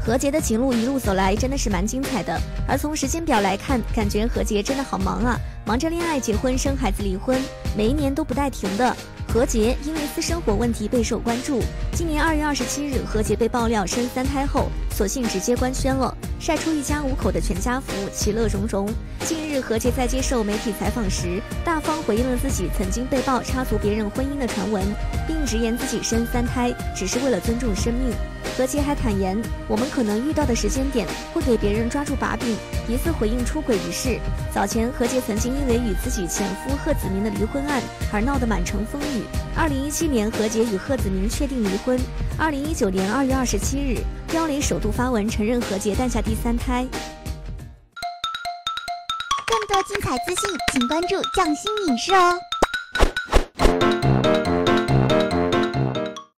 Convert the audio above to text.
何洁的情路一路走来真的是蛮精彩的，而从时间表来看，感觉何洁真的好忙啊，忙着恋爱、结婚、生孩子、离婚，每一年都不带停的。何洁因为私生活问题备受关注。今年二月二十七日，何洁被爆料生三胎后，索性直接官宣了，晒出一家五口的全家福，其乐融融。近日，何洁在接受媒体采访时，大方回应了自己曾经被曝插足别人婚姻的传闻，并直言自己生三胎只是为了尊重生命。何洁还坦言，我们可能遇到的时间点会给别人抓住把柄，疑似回应出轨一事。早前，何洁曾经因为与自己前夫贺子铭的离婚案而闹得满城风雨。二零一七年，何洁与贺子铭确定离婚。二零一九年二月二十七日，刁雷首度发文承认何洁诞下第三胎。更多精彩资讯，请关注匠心影视哦。